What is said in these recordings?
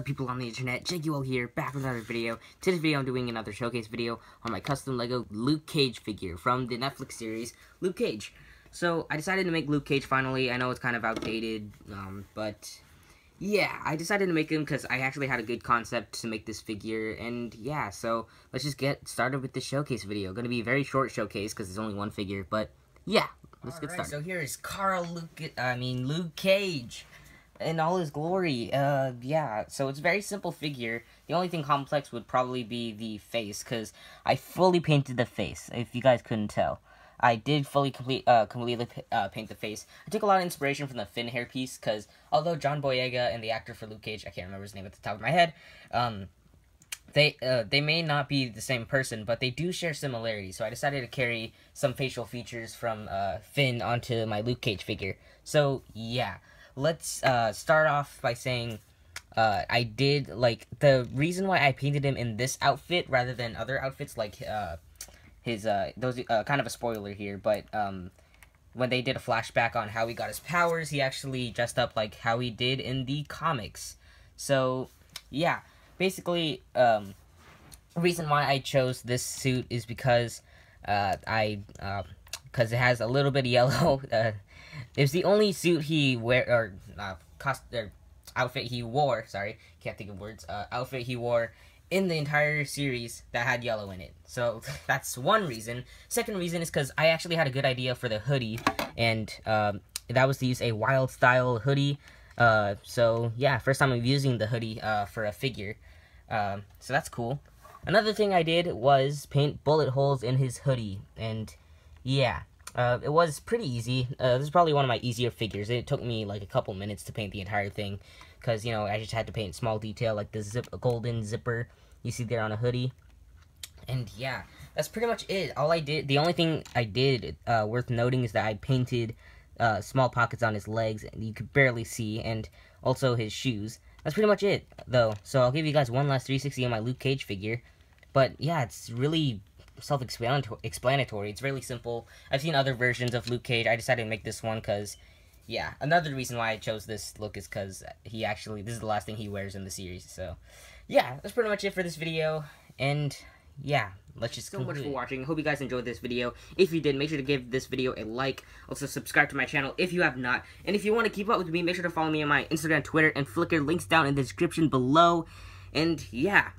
people on the internet, JQL here, back with another video. Today's video I'm doing another showcase video on my custom LEGO Luke Cage figure from the Netflix series Luke Cage. So, I decided to make Luke Cage finally. I know it's kind of outdated, um, but yeah, I decided to make him because I actually had a good concept to make this figure, and yeah, so let's just get started with the showcase video. Going to be a very short showcase because there's only one figure, but yeah, let's All get right, started. So here is Carl Luke, I mean Luke Cage. In all his glory. Uh, yeah. So it's a very simple figure. The only thing complex would probably be the face, because I fully painted the face. If you guys couldn't tell, I did fully complete, uh, completely uh, paint the face. I took a lot of inspiration from the Finn hair piece, because although John Boyega and the actor for Luke Cage, I can't remember his name at the top of my head, um, they uh, they may not be the same person, but they do share similarities. So I decided to carry some facial features from uh, Finn onto my Luke Cage figure. So yeah, let's uh, start off by saying uh, I did like the reason why I painted him in this outfit rather than other outfits like uh, his uh, those uh, kind of a spoiler here, but um, when they did a flashback on how he got his powers, he actually dressed up like how he did in the comics. So yeah, basically, um, reason why I chose this suit is because uh, I because it has a little bit of yellow. Uh, it's the only suit he wear or uh, cost or outfit he wore. Sorry, can't think of words. Uh, outfit he wore in the entire series that had yellow in it. So that's one reason. Second reason is because I actually had a good idea for the hoodie, and um, that was to use a Wyldstyle hoodie. Uh, so yeah, first time I'm using the hoodie uh, for a figure. Um, so that's cool. Another thing I did was paint bullet holes in his hoodie, and yeah, uh, it was pretty easy. Uh, this is probably one of my easier figures. It took me like a couple minutes to paint the entire thing, because you know I just had to paint small detail like the zip, golden zipper you see there on a hoodie. And yeah, that's pretty much it. All I did, the only thing I did uh, worth noting is that I painted uh, small pockets on his legs, and you could barely see, and also his shoes. That's pretty much it, though. So I'll give you guys one last 360 on my Luke Cage figure. But yeah, it's really self-explanatory. It's really simple. I've seen other versions of Luke Cage. I decided to make this one because, yeah, another reason why I chose this look is because he actually, this is the last thing he wears in the series. So, yeah, that's pretty much it for this video. And, yeah, let's just so much for watching. Hope you guys enjoyed this video. If you did, make sure to give this video a like. Also, subscribe to my channel if you have not. And if you want to keep up with me, make sure to follow me on my Instagram, Twitter, and Flickr. Links down in the description below. And, yeah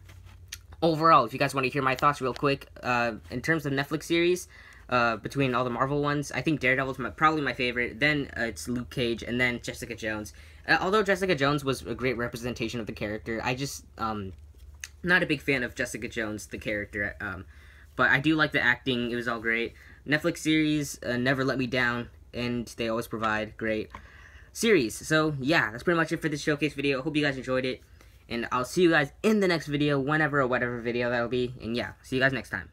overall, if you guys want to hear my thoughts real quick, uh, in terms of Netflix series, uh, between all the Marvel ones, I think Daredevil's my, probably my favorite. Then uh, it's Luke Cage, and then Jessica Jones. Uh, although Jessica Jones was a great representation of the character, I just um, not a big fan of Jessica Jones, the character. Um, but I do like the acting; it was all great. Netflix series uh, never let me down, and they always provide great series. So yeah, that's pretty much it for this showcase video. Hope you guys enjoyed it. And I'll see you guys in the next video, whenever or whatever video that'll be. And yeah, see you guys next time.